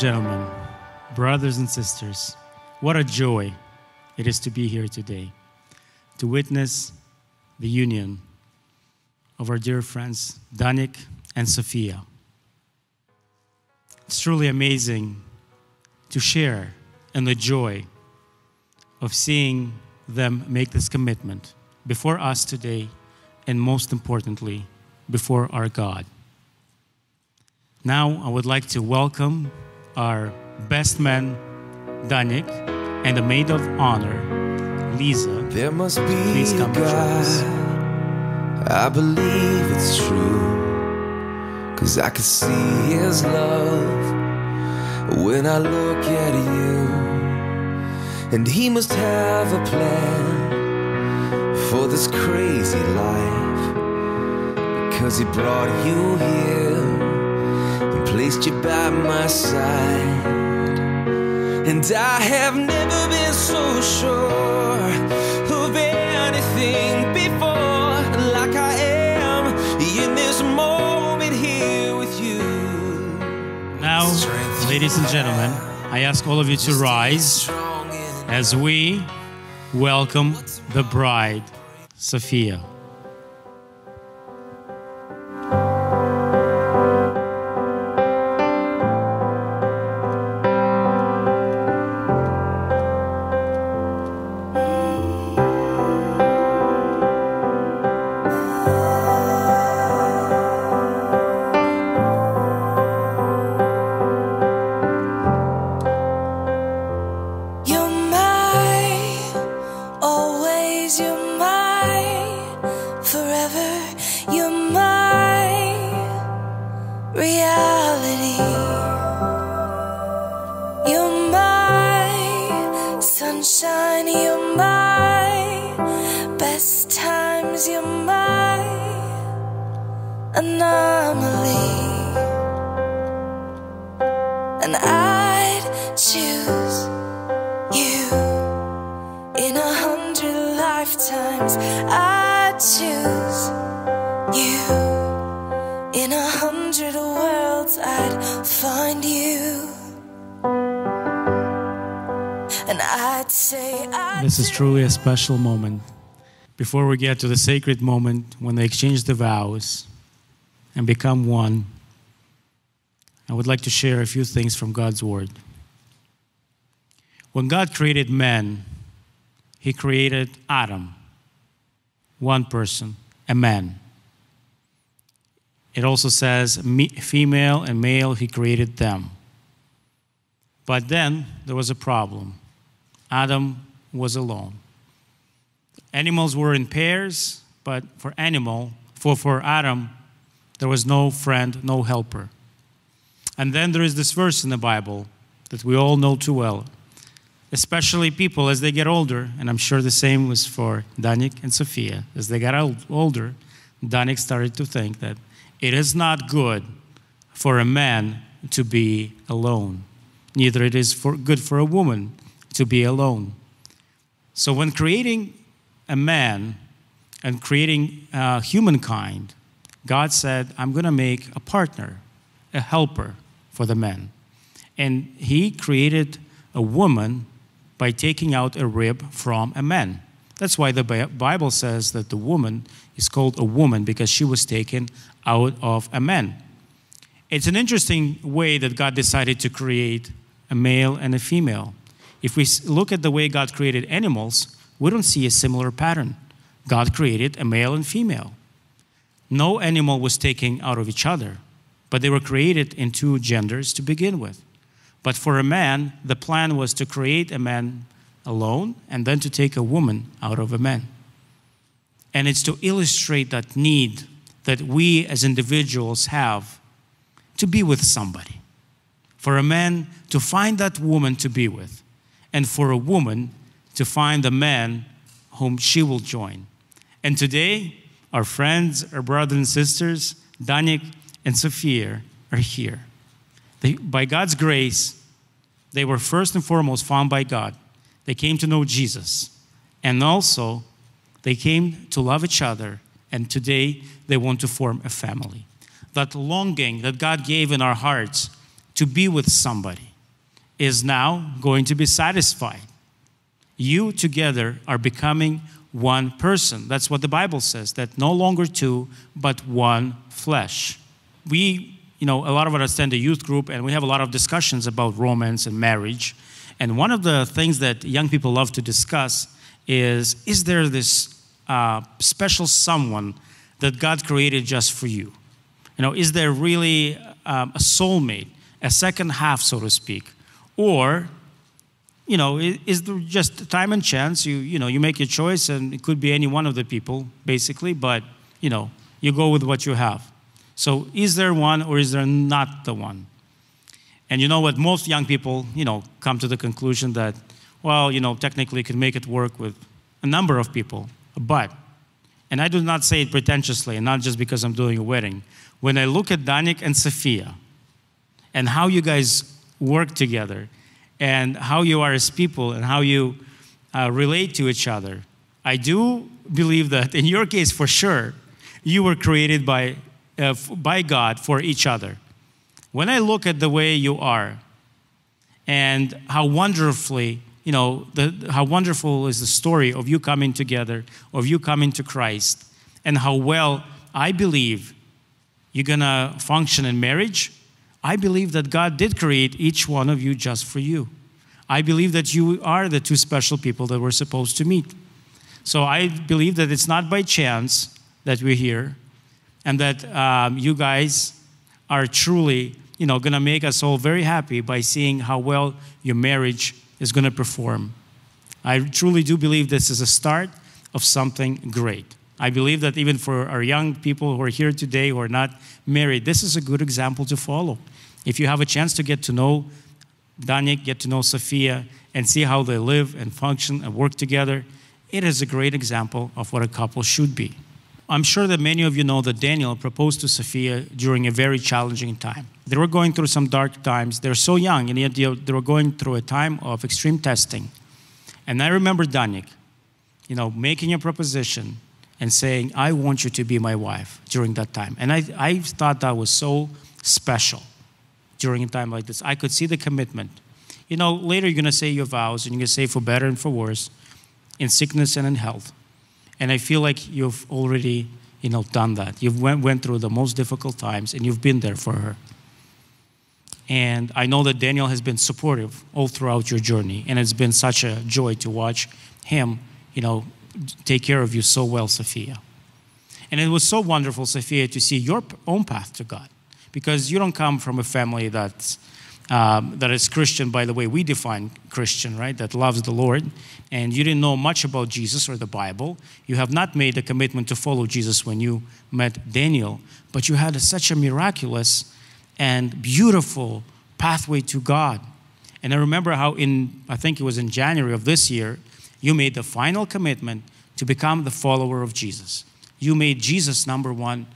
Gentlemen, brothers and sisters, what a joy it is to be here today to witness the union of our dear friends Danik and Sofia. It's truly amazing to share in the joy of seeing them make this commitment before us today and most importantly, before our God. Now, I would like to welcome our best man, Danik, and the maid of honor, Lisa. There must be Please come a join us. God. I believe it's true. Cause I can see his love when I look at you. And he must have a plan for this crazy life. Because he brought you here placed you by my side. And I have never been so sure of anything before, like I am in this moment here with you. Now, ladies and gentlemen, I ask all of you to rise as we welcome the bride, Sofia. Choose you in a hundred worlds. I'd find you, and I'd say I. This is truly a special moment. Before we get to the sacred moment when they exchange the vows and become one, I would like to share a few things from God's Word. When God created man, He created Adam, one person, a man. It also says female and male, He created them. But then there was a problem. Adam was alone. Animals were in pairs, but for animal, for, for Adam, there was no friend, no helper. And then there is this verse in the Bible that we all know too well, especially people as they get older, and I'm sure the same was for Danik and Sofia. As they got old, older, Danik started to think that it is not good for a man to be alone. Neither it is for, good for a woman to be alone. So when creating a man and creating uh, humankind, God said, I'm going to make a partner, a helper for the man. And he created a woman by taking out a rib from a man. That's why the Bible says that the woman is called a woman because she was taken out of a man. It's an interesting way that God decided to create a male and a female. If we look at the way God created animals, we don't see a similar pattern. God created a male and female. No animal was taken out of each other, but they were created in two genders to begin with. But for a man, the plan was to create a man alone and then to take a woman out of a man. And it's to illustrate that need that we as individuals have to be with somebody. For a man to find that woman to be with, and for a woman to find the man whom she will join. And today, our friends, our brothers and sisters, Danik and Sofia, are here. They, by God's grace, they were first and foremost found by God. They came to know Jesus. And also, they came to love each other. And today, they want to form a family. That longing that God gave in our hearts to be with somebody is now going to be satisfied. You together are becoming one person. That's what the Bible says, that no longer two, but one flesh. We, you know, a lot of us attend a youth group and we have a lot of discussions about romance and marriage. And one of the things that young people love to discuss is is there this uh, special someone that God created just for you? You know, is there really um, a soulmate, a second half, so to speak? Or you know, is there just time and chance? You, you know, you make your choice, and it could be any one of the people, basically, but, you know, you go with what you have. So, is there one or is there not the one? And you know what? Most young people, you know, come to the conclusion that, well, you know, technically could make it work with a number of people. But, and I do not say it pretentiously, and not just because I'm doing a wedding. When I look at Danik and Sofia and how you guys work together, and how you are as people and how you uh, relate to each other. I do believe that in your case, for sure, you were created by, uh, by God for each other. When I look at the way you are and how wonderfully, you know, the, how wonderful is the story of you coming together, of you coming to Christ, and how well I believe you're gonna function in marriage I believe that God did create each one of you just for you. I believe that you are the two special people that we're supposed to meet. So I believe that it's not by chance that we're here and that um, you guys are truly, you know, going to make us all very happy by seeing how well your marriage is going to perform. I truly do believe this is a start of something great. I believe that even for our young people who are here today who are not married, this is a good example to follow. If you have a chance to get to know Danik, get to know Sofia, and see how they live and function and work together, it is a great example of what a couple should be. I'm sure that many of you know that Daniel proposed to Sofia during a very challenging time. They were going through some dark times. They're so young, and yet they were going through a time of extreme testing. And I remember Danik, you know, making a proposition and saying, I want you to be my wife during that time. And I, I thought that was so special during a time like this. I could see the commitment. You know, later you're going to say your vows and you're going to say for better and for worse, in sickness and in health. And I feel like you've already, you know, done that. You've went, went through the most difficult times and you've been there for her. And I know that Daniel has been supportive all throughout your journey. And it's been such a joy to watch him, you know, take care of you so well, Sofia. And it was so wonderful, Sofia, to see your own path to God. Because you don't come from a family that's, um, that is Christian by the way we define Christian, right? That loves the Lord. And you didn't know much about Jesus or the Bible. You have not made a commitment to follow Jesus when you met Daniel, but you had a, such a miraculous and beautiful pathway to God. And I remember how in, I think it was in January of this year, you made the final commitment to become the follower of Jesus. You made Jesus number one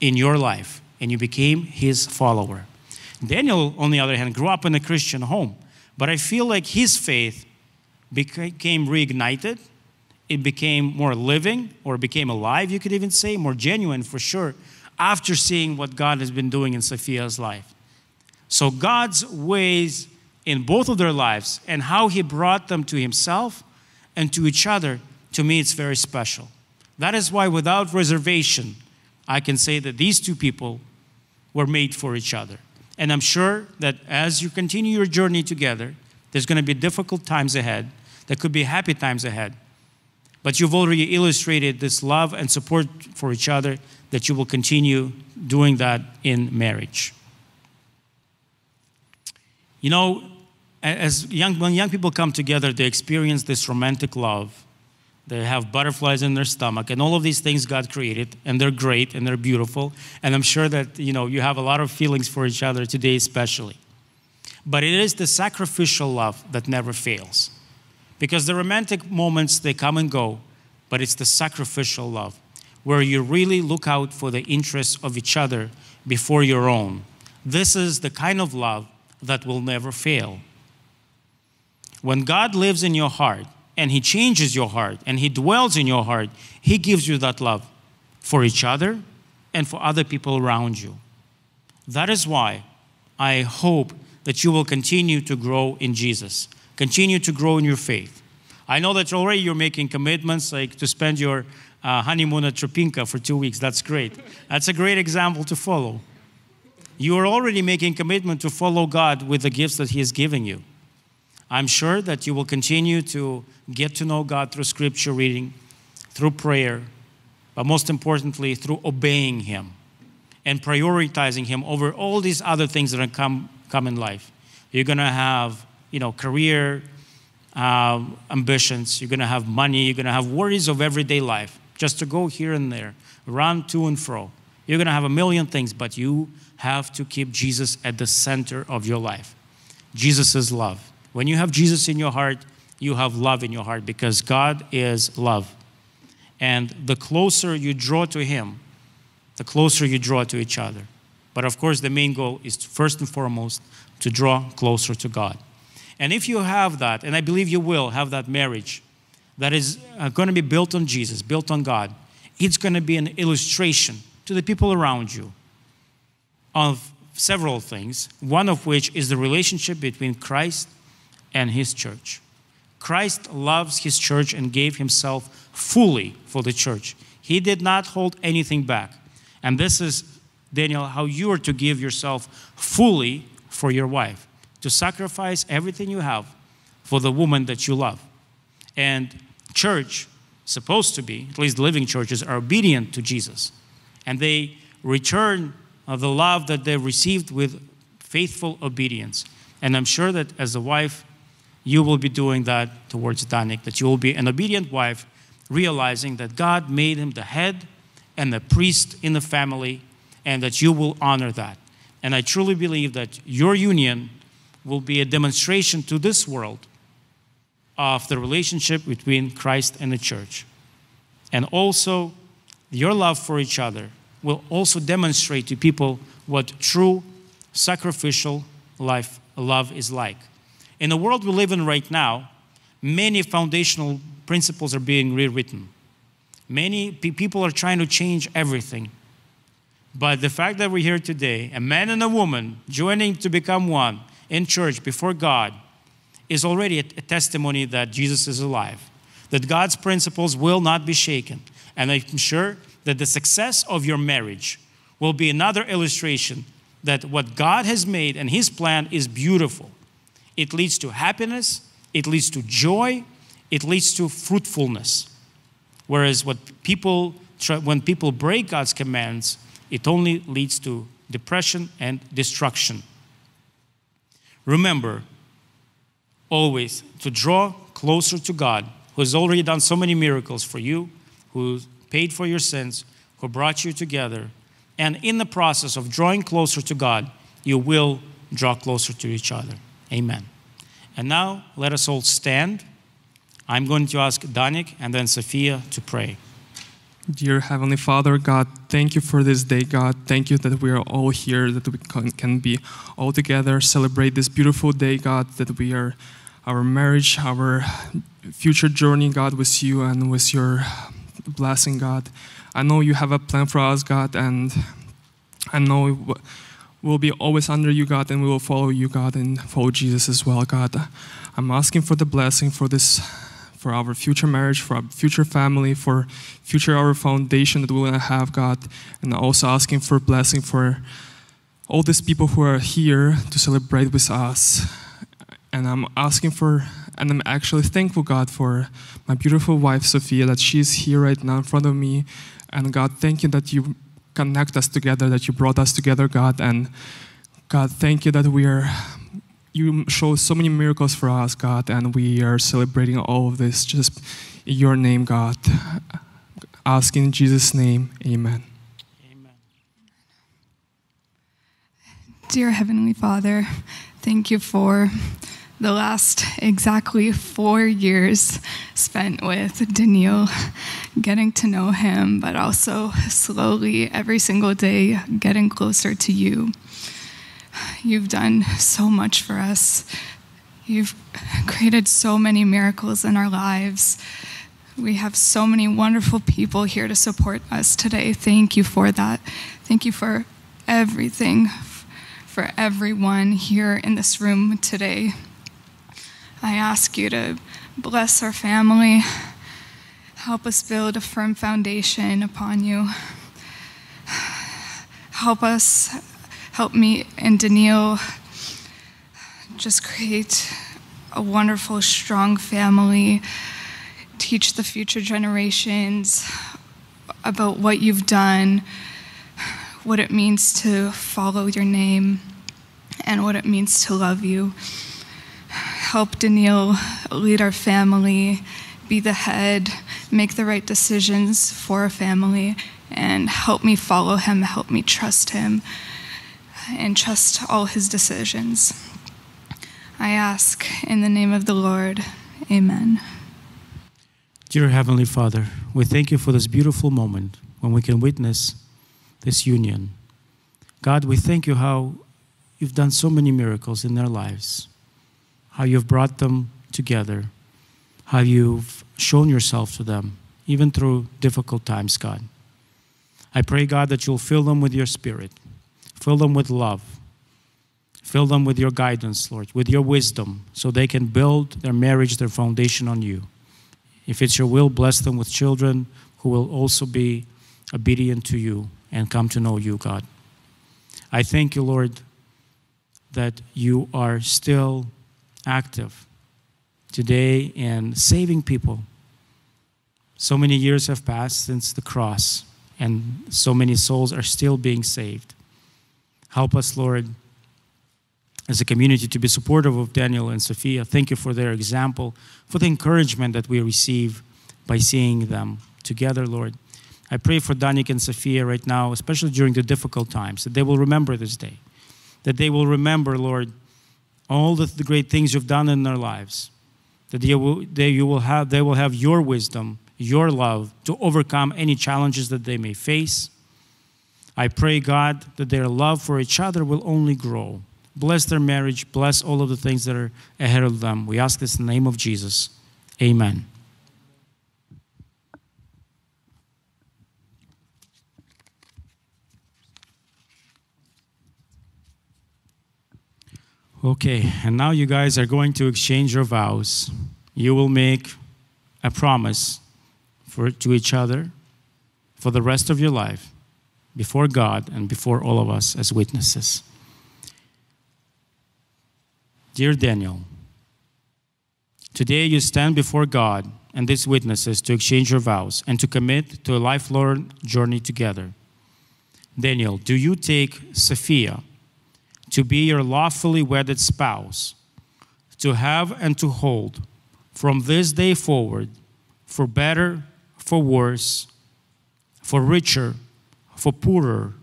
in your life and you became his follower. Daniel, on the other hand, grew up in a Christian home, but I feel like his faith became reignited. It became more living or became alive, you could even say, more genuine for sure, after seeing what God has been doing in Sofia's life. So, God's ways in both of their lives and how He brought them to Himself and to each other, to me, it's very special. That is why, without reservation, I can say that these two people were made for each other. And I'm sure that as you continue your journey together, there's going to be difficult times ahead. There could be happy times ahead. But you've already illustrated this love and support for each other that you will continue doing that in marriage. You know, as young, when young people come together, they experience this romantic love. They have butterflies in their stomach, and all of these things God created, and they're great and they're beautiful. And I'm sure that you know you have a lot of feelings for each other today, especially. But it is the sacrificial love that never fails, because the romantic moments they come and go, but it's the sacrificial love where you really look out for the interests of each other before your own. This is the kind of love that will never fail. When God lives in your heart and He changes your heart and He dwells in your heart, He gives you that love for each other and for other people around you. That is why I hope that you will continue to grow in Jesus, continue to grow in your faith. I know that already you're making commitments, like to spend your uh, honeymoon at Tropinka for two weeks. That's great. That's a great example to follow. You are already making commitment to follow God with the gifts that He is giving you. I'm sure that you will continue to get to know God through scripture reading, through prayer, but most importantly, through obeying Him and prioritizing Him over all these other things that come, come in life. You're going to have, you know, career uh, ambitions. You're going to have money. You're going to have worries of everyday life, just to go here and there, run to and fro. You're going to have a million things, but you have to keep Jesus at the center of your life. Jesus is love. When you have Jesus in your heart, you have love in your heart because God is love. And the closer you draw to Him, the closer you draw to each other. But of course, the main goal is to, first and foremost to draw closer to God. And if you have that, and I believe you will have that marriage that is uh, going to be built on Jesus, built on God, it's going to be an illustration to the people around you of several things, one of which is the relationship between Christ and his church. Christ loves his church and gave himself fully for the church. He did not hold anything back. And this is, Daniel, how you are to give yourself fully for your wife, to sacrifice everything you have for the woman that you love. And church, supposed to be, at least living churches, are obedient to Jesus. And they return uh, the love that they received with faithful obedience. And I'm sure that as a wife, you will be doing that towards Danik, that you will be an obedient wife, realizing that God made him the head and the priest in the family, and that you will honor that. And I truly believe that your union will be a demonstration to this world of the relationship between Christ and the church. And also, your love for each other will also demonstrate to people what true sacrificial life love is like. In the world we live in right now, many foundational principles are being rewritten. Many people are trying to change everything. But the fact that we're here today, a man and a woman joining to become one in church before God, is already a, testimony that Jesus is alive, that God's principles will not be shaken. And I'm sure that the success of your marriage will be another illustration that what God has made and His plan is beautiful. It leads to happiness, it leads to joy, it leads to fruitfulness. Whereas what people when people break God's commands, it only leads to depression and destruction. Remember always to draw closer to God, who has already done so many miracles for you, who paid for your sins, who brought you together. And in the process of drawing closer to God, you will draw closer to each other. Amen. And now let us all stand. I'm going to ask Danik and then Sofia to pray. Dear Heavenly Father, God, thank you for this day, God. Thank you that we are all here, that we can be all together, celebrate this beautiful day, God, that we are, our marriage, our future journey, God, with you and with your blessing, God. I know you have a plan for us, God, and I know we'll be always under you, God, and we will follow you, God, and follow Jesus as well, God. I'm asking for the blessing for this, for our future marriage, for our future family, for future our foundation that we want to have, God, and also asking for blessing for all these people who are here to celebrate with us. And I'm asking for, and I'm actually thankful, God, for my beautiful wife, Sofia, that she's here right now in front of me. And God, thank you that you connect us together, that you brought us together, God. And God, thank you that we are, you show so many miracles for us, God, and we are celebrating all of this just in your name, God. Asking in Jesus' name, amen. Amen. Dear Heavenly Father, thank you for the last exactly four years spent with Daniel, getting to know him, but also slowly every single day getting closer to you. You've done so much for us. You've created so many miracles in our lives. We have so many wonderful people here to support us today. Thank you for that. Thank you for everything for everyone here in this room today. I ask you to bless our family, help us build a firm foundation upon you. Help us, help me and Daniil just create a wonderful, strong family. Teach the future generations about what you've done, what it means to follow your name, and what it means to love you. Help Daniil lead our family, be the head, make the right decisions for our family, and help me follow him, help me trust him, and trust all his decisions. I ask in the name of the Lord. Amen. Dear Heavenly Father, we thank you for this beautiful moment when we can witness this union. God, we thank you how you've done so many miracles in their lives, how you've brought them together, how you've shown yourself to them, even through difficult times, God. I pray, God, that you'll fill them with your spirit, fill them with love, fill them with your guidance, Lord, with your wisdom, so they can build their marriage, their foundation on you. If it's your will, bless them with children who will also be obedient to you and come to know you, God. I thank you, Lord, that you are still active today in saving people. So many years have passed since the cross, and so many souls are still being saved. Help us, Lord, as a community to be supportive of Daniel and Sofia. Thank you for their example, for the encouragement that we receive by seeing them together, Lord. I pray for Danik and Sofia right now, especially during the difficult times, that they will remember this day, that they will remember, Lord, all the, the great things you've done in their lives, that they will, they, you will have, they will have your wisdom, your love to overcome any challenges that they may face. I pray, God, that their love for each other will only grow. Bless their marriage, bless all of the things that are ahead of them. We ask this in the name of Jesus. Amen. Okay, and now you guys are going to exchange your vows. You will make a promise for, to each other for the rest of your life before God and before all of us as witnesses. Dear Daniel, today you stand before God and these witnesses to exchange your vows and to commit to a lifelong journey together. Daniel, do you take Sofia? To be your lawfully wedded spouse, to have and to hold from this day forward, for better, for worse, for richer, for poorer,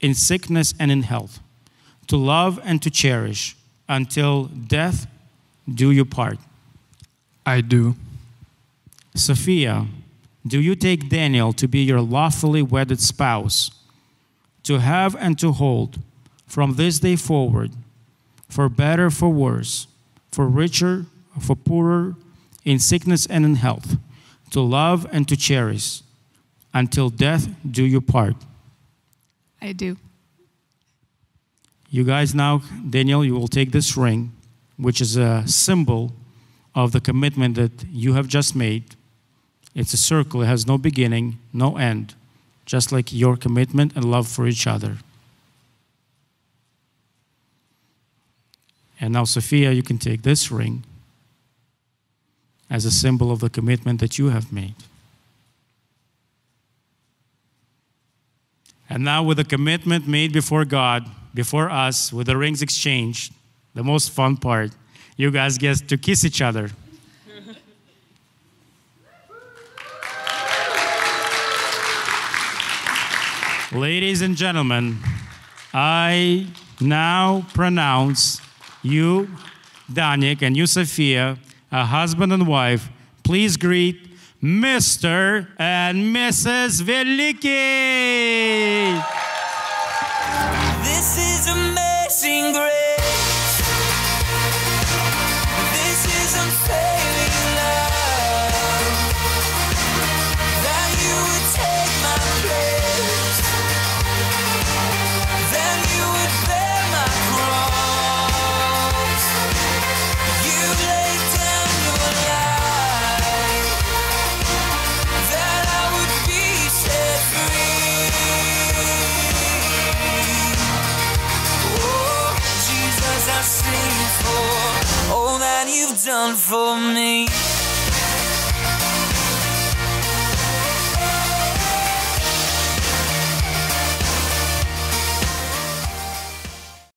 in sickness and in health, to love and to cherish until death do you part. I do. Sofia, do you take Daniel to be your lawfully wedded spouse, to have and to hold from this day forward, for better, for worse, for richer, for poorer, in sickness and in health, to love and to cherish, until death do you part. I do. You guys now, Daniel, you will take this ring, which is a symbol of the commitment that you have just made. It's a circle, it has no beginning, no end, just like your commitment and love for each other. And now, Sofia, you can take this ring as a symbol of the commitment that you have made. And now, with the commitment made before God, before us, with the rings exchanged, the most fun part, you guys get to kiss each other. Ladies and gentlemen, I now pronounce you, Danik, and you, Sofia, a husband and wife, please greet Mr. and Mrs. Veliki.